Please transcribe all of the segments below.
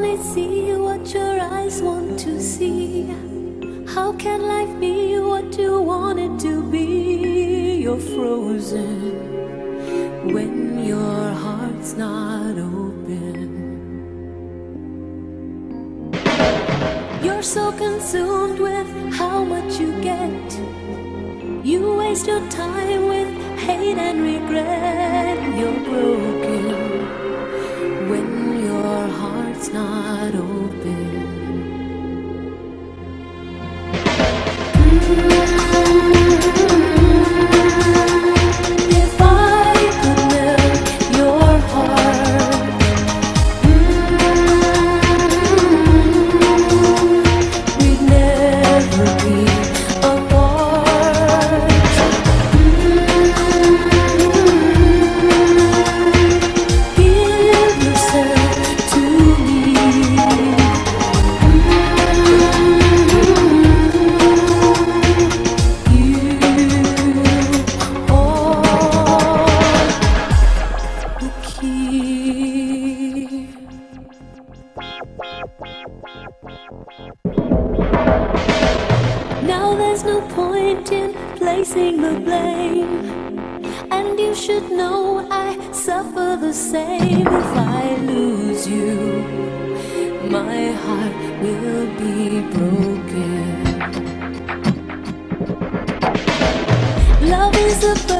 can't see what your eyes want to see. How can life be what you want it to be? You're frozen when your heart's not open. You're so consumed with how much you get. You waste your time with hate and regret. there's no point in placing the blame. And you should know I suffer the same if I lose you. My heart will be broken. Love is a.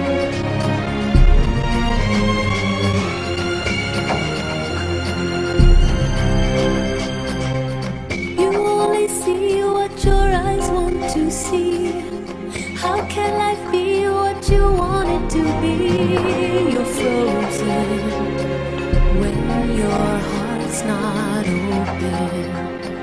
see How can life be what you want it to be? You're frozen when your heart's not open